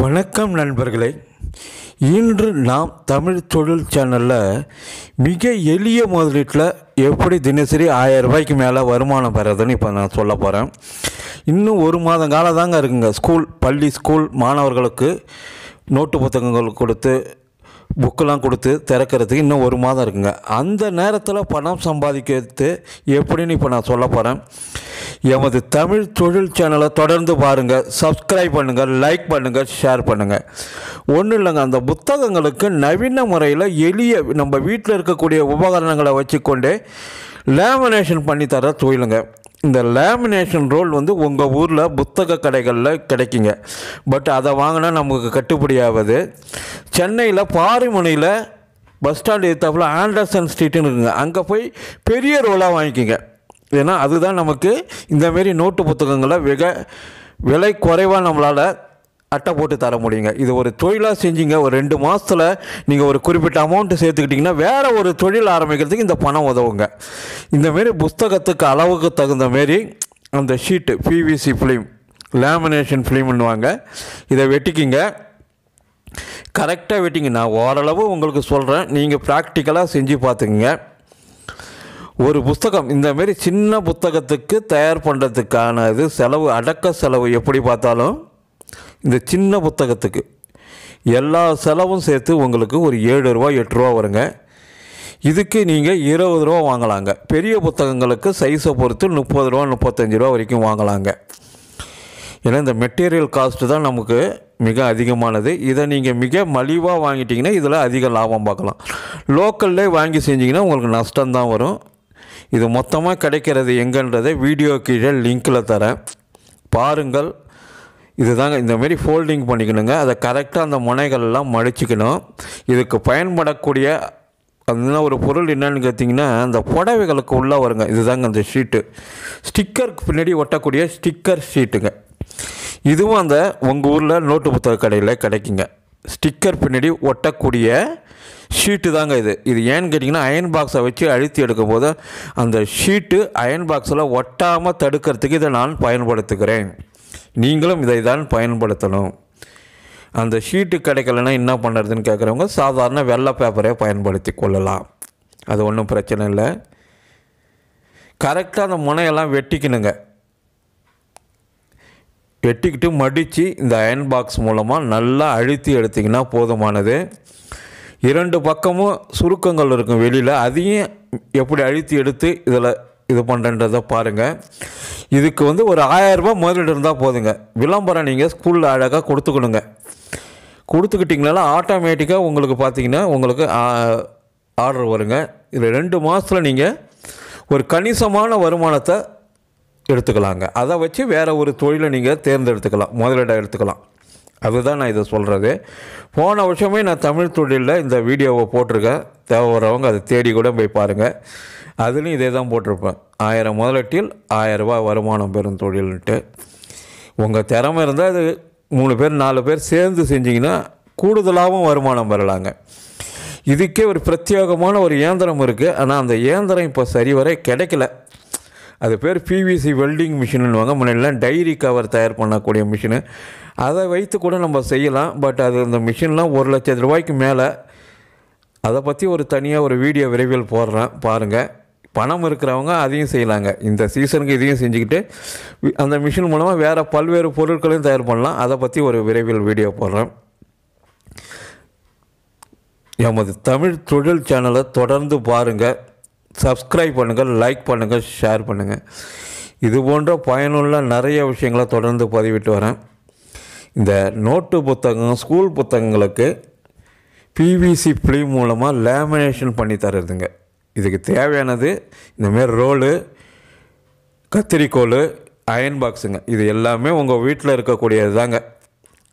வணக்கம் நண்பர்களே. இன்று நாம் தமிழ் தொழில் சேனலில் மிக எளிய முதலீட்டில் எப்படி தினசரி ஆயிரம் ரூபாய்க்கு மேலே வருமானம் பெறதுன்னு இப்போ நான் சொல்ல போகிறேன் இன்னும் ஒரு மாதம் காலம் தாங்க இருக்குங்க. ஸ்கூல் பள்ளி ஸ்கூல் மாணவர்களுக்கு நோட்டு புத்தகங்கள் கொடுத்து புக்கெல்லாம் கொடுத்து திறக்கிறதுக்கு இன்னும் ஒரு மாதம் இருக்குங்க. அந்த நேரத்தில் பணம் சம்பாதிக்கிறது எப்படின்னு இப்போ நான் சொல்ல போகிறேன் எமது தமிழ் தொழில் சேனலை தொடர்ந்து பாருங்கள் சப்ஸ்கிரைப் பண்ணுங்கள் லைக் பண்ணுங்கள் ஷேர் பண்ணுங்கள் ஒன்றும் இல்லைங்க அந்த புத்தகங்களுக்கு நவீன முறையில் எளிய நம்ம வீட்டில் இருக்கக்கூடிய உபகரணங்களை வச்சுக்கொண்டே லேமினேஷன் பண்ணி தர தொழிலுங்க. இந்த லேமினேஷன் ரோல் வந்து உங்கள் ஊரில் புத்தக கடைகளில் கிடைக்குங்க. பட் அதை வாங்கினா நமக்கு கட்டுப்படி ஆகாது. சென்னையில் பாரிமுனையில் பஸ் ஸ்டாண்ட் எடுத்தாப்புல ஆண்டர்சன் ஸ்ட்ரீட்டுன்னு இருக்குங்க. அங்கே போய் பெரிய ரோலாக வாங்கிக்கிங்க. ஏன்னா அதுதான் நமக்கு இந்தமாரி நோட்டு புத்தகங்களை வெக விலை குறைவாக நம்மளால் அட்டை போட்டு தர முடியுங்க. இது ஒரு தொழிலாக செஞ்சீங்க ஒரு ரெண்டு மாதத்தில் நீங்கள் ஒரு குறிப்பிட்ட அமௌண்ட்டு சேர்த்துக்கிட்டிங்கன்னா வேறு ஒரு தொழில் ஆரம்பிக்கிறதுக்கு இந்த பணம் உதவுங்க. இந்தமாரி புஸ்தகத்துக்கு அளவுக்கு தகுந்த மாரி அந்த ஷீட்டு பிவிசி ஃபிலிம் லேமினேஷன் ஃபிலிம்னுவாங்க இதை வெட்டிக்கிங்க. கரெக்டாக வெட்டிங்க. நான் ஓரளவு உங்களுக்கு சொல்கிறேன் நீங்கள் ப்ராக்டிக்கலாக செஞ்சு பார்த்துக்குங்க. ஒரு புத்தகம் இந்தமாரி சின்ன புத்தகத்துக்கு தயார் பண்ணுறதுக்கான இது செலவு அடக்க செலவு எப்படி பார்த்தாலும் இந்த சின்ன புத்தகத்துக்கு எல்லா செலவும் சேர்த்து உங்களுக்கு ஒரு ஏழு ரூபா எட்டு ரூபா வருங்க. இதுக்கு நீங்கள் இருபது ரூபா வாங்கலாங்க. பெரிய புத்தகங்களுக்கு சைஸை பொறுத்து முப்பது ரூபா முப்பத்தஞ்சு ரூபா வரைக்கும் வாங்கலாங்க. ஏன்னா இந்த மெட்டீரியல் காஸ்ட்டு தான் நமக்கு மிக அதிகமானது. இதை நீங்கள் மிக மலிவாக வாங்கிட்டீங்கன்னா இதில் அதிக லாபம் பார்க்கலாம். லோக்கல்லே வாங்கி செஞ்சிங்கன்னா உங்களுக்கு நஷ்டம்தான் வரும். இது மொத்தமாக கிடைக்கிறது எங்கன்றதை வீடியோ கீழே லிங்க்கில் தரேன். பாருங்கள். இதுதாங்க இந்தமாரி ஃபோல்டிங் பண்ணிக்கணுங்க. அதை கரெக்டாக அந்த முனைகள்லாம் மடிச்சுக்கணும். இதுக்கு பயன்படக்கூடிய அதுனா ஒரு பொருள் என்னன்னு கேட்டிங்கன்னா அந்த புடவைகளுக்கு உள்ளே வருங்க. இதுதாங்க அந்த ஷீட்டு ஸ்டிக்கருக்கு பின்னாடி ஒட்டக்கூடிய ஸ்டிக்கர் ஷீட்டுங்க இதுவும் அந்த உங்கள் ஊரில் நோட்டு புத்தக கடையில் கிடைக்குங்க. ஸ்டிக்கர் பின்னாடி ஒட்டக்கூடிய ஷீட்டு தாங்க இது. இது ஏன்னு கேட்டிங்கன்னா அயன் பாக்ஸை வச்சு அழுத்தி எடுக்கும்போது அந்த ஷீட்டு அயன் பாக்ஸில் ஒட்டாமல் தடுக்கிறதுக்கு இதை நான் பயன்படுத்துகிறேன். நீங்களும் இதை தான் பயன்படுத்தணும். அந்த ஷீட்டு கிடைக்கலன்னா என்ன பண்ணுறதுன்னு கேட்குறவங்க சாதாரண வெள்ளை பேப்பரே பயன்படுத்தி கொள்ளலாம். அது ஒன்றும் பிரச்சனை இல்லை. கரெக்டாக அந்த முனையெல்லாம் வெட்டிக்கணுங்க. வெட்டிக்கிட்டு மடித்து இந்த அயன் பாக்ஸ் மூலமாக நல்லா அழுத்தி எடுத்திங்கன்னா போதுமானது. இரண்டு பக்கமும் சுருக்கங்கள் இருக்கும் வெளியில். அதையும் எப்படி அழுத்தி எடுத்து இதில் இது பண்ணுறன்றதை பாருங்கள் இதுக்கு வந்து ஒரு ஆயரரூபா முதலீடு இருந்தால் போதுங்க. விளம்பரம் நீங்கள் ஸ்கூலில் அழகாக கொடுத்துக்கணுங்க. கொடுத்துக்கிட்டிங்கனால ஆட்டோமேட்டிக்காக உங்களுக்கு பார்த்தீங்கன்னா உங்களுக்கு ஆர்டர் வருங்க. இதில் ரெண்டு மாதத்தில் நீங்கள் ஒரு கணிசமான வருமானத்தை எடுத்துக்கலாங்க. அதை வச்சு வேறு ஒரு தொழிலை நீங்கள் தேர்ந்தெடுத்துக்கலாம். முதலீடாக எடுத்துக்கலாம். அதுதான் நான் இதை சொல்கிறது போன வருஷமே நான் தமிழ் தொழிலில் இந்த வீடியோவை போட்டிருக்கேன். தேவை வரவங்க அதை தேடி கூட போய் பாருங்கள் அதுலேயும் இதே தான் போட்டிருப்பேன். ஆயிரம் முதலீட்டில் ஆயரரூபா வருமானம் பெறும் தொழில்ன்ட்டு. உங்கள் திறமை இருந்தால் அது மூணு பேர் நாலு பேர் சேர்ந்து செஞ்சிங்கன்னா கூடுதலாகவும் வருமானம் பெறலாங்க. இதுக்கே ஒரு பிரத்யேகமான ஒரு இயந்திரம் இருக்குது ஆனால் அந்த இயந்திரம் இப்போ சரிவர கிடைக்கல. அது பேர் பிவிசி வெல்டிங் மிஷினுவாங்க முன்னாடிலாம் டைரி கவர் தயார் பண்ணக்கூடிய மிஷினு அதை வைத்து கூட நம்ம செய்யலாம். பட் அது அந்த மிஷின்லாம் ஒரு லட்சம் ரூபாய்க்கு மேலே. அதை பற்றி ஒரு தனியாக ஒரு வீடியோ விரைவில் போடுறேன். பாருங்கள் பணம் இருக்கிறவங்க அதையும் செய்யலாங்க. இந்த சீசனுக்கு இதையும் செஞ்சுக்கிட்டு அந்த மிஷின் மூலமாக வேறு பல்வேறு பொருட்களையும் தயார் பண்ணலாம். அதை பற்றி ஒரு விரைவில் வீடியோ போடுறேன். எமது தமிழ் தொழில் சேனலை தொடர்ந்து பாருங்கள் சப்ஸ்கிரைப் பண்ணுங்கள் லைக் பண்ணுங்கள் ஷேர் பண்ணுங்கள் இது போன்ற பயனுள்ள நிறைய விஷயங்களை தொடர்ந்து பதிவிட்டு வரேன். இந்த நோட்டு புத்தகம் ஸ்கூல் புத்தகங்களுக்கு பிவிசி ஃபிலிம் மூலமாக லேமினேஷன் பண்ணி தருதுங்க இதுக்கு தேவையானது இந்தமாரி ரோலு கத்திரிக்கோல் அயன் பாக்ஸுங்க. இது எல்லாமே உங்கள் வீட்டில் இருக்கக்கூடியது தாங்க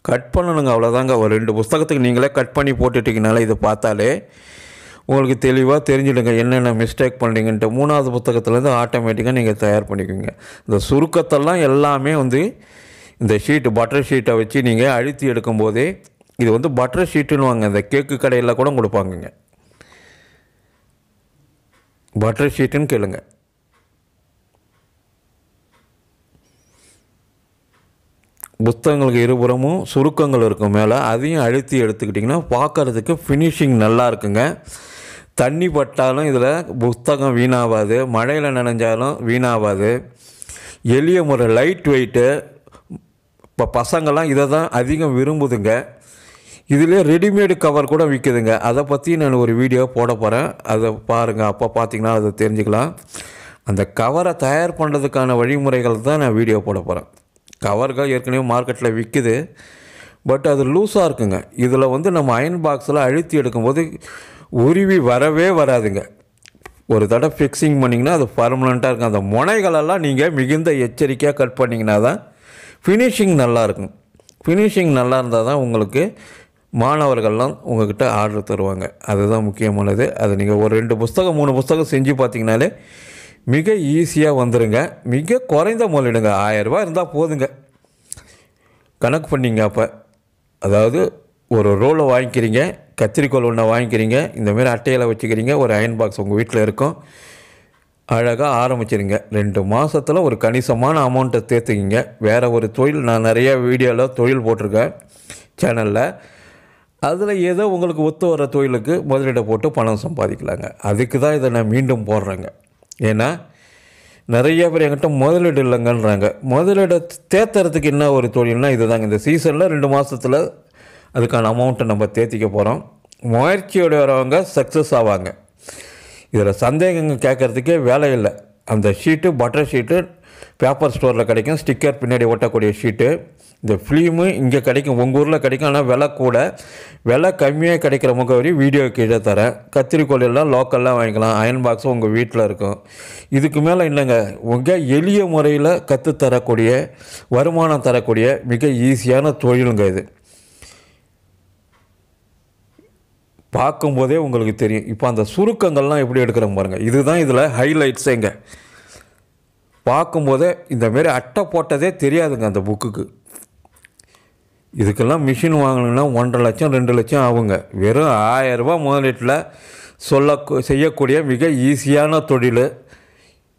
கட் பண்ணணுங்க அவ்வளோதாங்க ஒரு ரெண்டு புஸ்தகத்துக்கு நீங்களே கட் பண்ணி போட்டுட்டிங்கனால இதை பார்த்தாலே உங்களுக்கு தெளிவாக தெரிஞ்சிடுங்க. என்னென்ன மிஸ்டேக் பண்ணுறீங்கன்ட்டு மூணாவது புத்தகத்துலேருந்து ஆட்டோமேட்டிக்காக நீங்கள் தயார் பண்ணிக்குங்க. இந்த சுருக்கத்தெல்லாம் எல்லாமே வந்து இந்த ஷீட்டு பட்டர் ஷீட்டை வச்சு நீங்கள் அழுத்தி எடுக்கும்போதே இது வந்து பட்டர் ஷீட்டுன்னு வாங்க இந்த கேக்கு கடையில் கூட கொடுப்பாங்கங்க. பட்டர் ஷீட்டுன்னு கேளுங்க. புத்தகங்களுக்கு இருபுறமும் சுருக்கங்கள் இருக்கும் மேலே. அதையும் அழுத்தி எடுத்துக்கிட்டிங்கன்னா பார்க்கறதுக்கு ஃபினிஷிங் நல்லா இருக்குங்க. தண்ணி பட்டாலும் இதில் புத்தகம் வீணாகாது மழையில் நனைஞ்சாலும் வீணாகாது எளிய முறை லைட் வெயிட்டு இப்போ பசங்கள்லாம் இதை தான் அதிகம் விரும்புதுங்க. இதிலே ரெடிமேடு கவர் கூட விற்குதுங்க அதை பற்றி நான் ஒரு வீடியோ போட போகிறேன் அதை பாருங்கள் அப்போ பார்த்தீங்கன்னா அதை தெரிஞ்சுக்கலாம். அந்த கவரை தயார் பண்ணுறதுக்கான வழிமுறைகள் தான் நான் வீடியோ போட போகிறேன் கவர்கள் ஏற்கனவே மார்க்கெட்டில் விற்குது பட் அது லூஸாக இருக்குங்க. இதில் வந்து நம்ம அயன் பாக்ஸில் அழுத்தி எடுக்கும்போது உருவி வரவே வராதுங்க. ஒரு தடவை ஃபிக்ஸிங் பண்ணிங்கன்னா அது பர்மனெண்ட்டாக இருக்கும். அந்த முனைகளெல்லாம் நீங்கள் மிகுந்த எச்சரிக்கையாக கட் பண்ணிங்கன்னா தான் ஃபினிஷிங் நல்லாயிருக்கும் ஃபினிஷிங் நல்லா இருந்தால் தான் உங்களுக்கு மாணவர்கள்லாம் உங்கள்கிட்ட ஆர்டர் தருவாங்க. அதுதான் முக்கியமானது. அது நீங்கள் ஒரு ரெண்டு புஸ்தகம் மூணு புஸ்தகம் செஞ்சு பார்த்தீங்கனாலே மிக ஈஸியாக வந்துடுங்க மிக குறைந்த முதலிடுங்க ஆயரூபா இருந்தால் போதுங்க. கணக்கு பண்ணிங்க அப்போ. அதாவது ஒரு ரோலை வாங்கிக்கிறீங்க கத்திரிக்கோல் ஒன்று வாங்கிக்கிறீங்க இந்தமாரி அட்டையில் வச்சுக்கிறீங்க ஒரு அயன் பாக்ஸ் உங்கள் வீட்டில் இருக்கும். அழகாக ஆரம்பிச்சிருங்க. ரெண்டு மாதத்தில் ஒரு கணிசமான அமௌண்ட்டை தேர்த்துக்கிங்க வேறு ஒரு தொழில் நான் நிறைய வீடியோவில் தொழில் போட்டிருக்கேன். சேனலில் அதில் ஏதோ உங்களுக்கு ஒத்து வர தொழிலுக்கு முதலீடை போட்டு பணம் சம்பாதிக்கலாங்க. அதுக்கு தான் இதை நான் மீண்டும் போடுறேங்க. ஏன்னா நிறைய பேர் என்கிட்ட முதலீடு இல்லைங்கன்றாங்க. முதலீடை தேத்துறதுக்கு என்ன ஒரு தொழில்னால் இதுதாங்க. இந்த சீசனில் ரெண்டு மாதத்தில் அதுக்கான அமௌண்ட்டை நம்ம தேத்திக்க போகிறோம் முயற்சியோட வரவங்க சக்ஸஸ் ஆவாங்க. இதில் சந்தேகங்க கேட்குறதுக்கே வேலை இல்லை. அந்த ஷீட்டு பட்டர் ஷீட்டு பேப்பர் ஸ்டோரில் கிடைக்கும் ஸ்டிக்கர் பின்னாடி ஓட்டக்கூடிய ஷீட்டு இந்த ஃபிலிமு இங்கே கிடைக்கும் உங்கள் ஊரில் கிடைக்கும் ஆனால் விலை கூட. விலை கம்மியாக கிடைக்கிற முகவரி வீடியோ கீழே தரேன். கத்திரிக்கோல் எல்லாம் லோக்கல்லாம் வாங்கிக்கலாம். அயன் பாக்ஸும் உங்கள் வீட்டில் இருக்கும். இதுக்கு மேலே இல்லைங்க. உங்கள் எளிய முறையில் கற்றுத்தரக்கூடிய வருமானம் தரக்கூடிய மிக ஈஸியான தொழிலுங்க இது. பார்க்கும்போதே உங்களுக்கு தெரியும். இப்போ அந்த சுருக்கங்கள்லாம் எப்படி எடுக்கிறோம் பாருங்கள் இதுதான் இதில் ஹைலைட்ஸேங்க பார்க்கும்போதே இந்தமாரி அட்டை போட்டதே தெரியாதுங்க அந்த புக்குக்கு இதுக்கெல்லாம் மிஷின் வாங்கணுன்னா ஒன்றரை லட்சம் ரெண்டு லட்சம் ஆகுங்க. வெறும் ஆயரூபா முதலீட்டில் சொல்ல செய்யக்கூடிய மிக ஈஸியான தொழில்.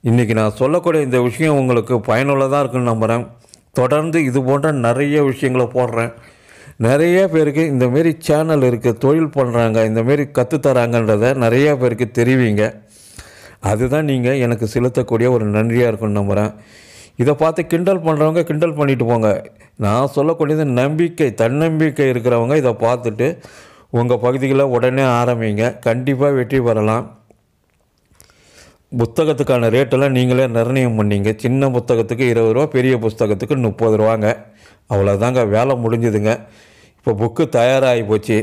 இன்றைக்கி நான் சொல்லக்கூடிய இந்த விஷயம் உங்களுக்கு பயனுள்ளதாக இருக்குன்னு நம்புகிறேன் தொடர்ந்து இது போன்ற நிறைய விஷயங்களை போடுறேன். நிறைய பேருக்கு இந்தமாரி சேனல் இருக்குது தொழில் பண்ணுறாங்க இந்தமாரி கற்றுத்தராங்கன்றத நிறைய பேருக்கு தெரிவிங்க. அதுதான் நீங்கள் எனக்கு செலுத்தக்கூடிய ஒரு நன்றியாக இருக்கும்னு நம்புகிறேன் இதை பார்த்து கிண்டல் பண்ணுறவங்க கிண்டல் பண்ணிட்டு போங்க. நான் சொல்லக்கூடியது நம்பிக்கை தன்னம்பிக்கை இருக்கிறவங்க இதை பார்த்துட்டு உங்கள் பகுதிகளில் உடனே ஆரம்பிங்க. கண்டிப்பாக வெற்றி பெறலாம். புத்தகத்துக்கான ரேட்டெல்லாம் நீங்களே நிர்ணயம் பண்ணீங்க. சின்ன புத்தகத்துக்கு இருபது ரூபா பெரிய புஸ்தகத்துக்கு முப்பது ரூபாங்க. அவ்வளோதாங்க வேலை முடிஞ்சுதுங்க. இப்போ புக்கு தயாராகி போச்சு.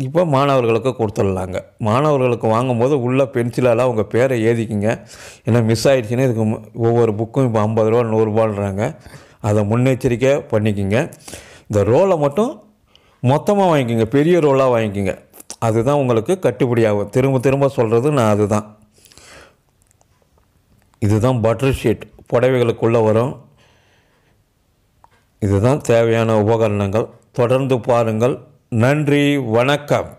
இப்போ மாணவர்களுக்கு கொடுத்துடலாங்க. மாணவர்களுக்கு வாங்கும்போது உள்ள பென்சிலால் அவங்க பேரை ஏதிக்கிங்க ஏன்னா மிஸ் ஆகிடுச்சின்னா இதுக்கு மு- ஒவ்வொரு புக்கும் இப்போ ஐம்பது ரூபா நூறுரூபான்றாங்க அதை முன்னெச்சரிக்கையாக பண்ணிக்கிங்க. இந்த ரோலை மட்டும் மொத்தமாக வாங்கிக்கிங்க. பெரிய ரோலாக வாங்கிக்கிங்க. அதுதான் உங்களுக்கு கட்டுப்படியாகும். திரும்ப திரும்ப சொல்கிறது நான் அதுதான். இதுதான் பட்டர் ஷீட் புடவைகளுக்குள்ளே வரும். இதுதான் தேவையான உபகரணங்கள். தொடர்ந்து பாருங்கள். நன்றி வணக்கம்.